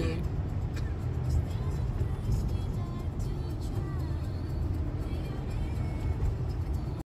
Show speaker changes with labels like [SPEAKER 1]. [SPEAKER 1] you.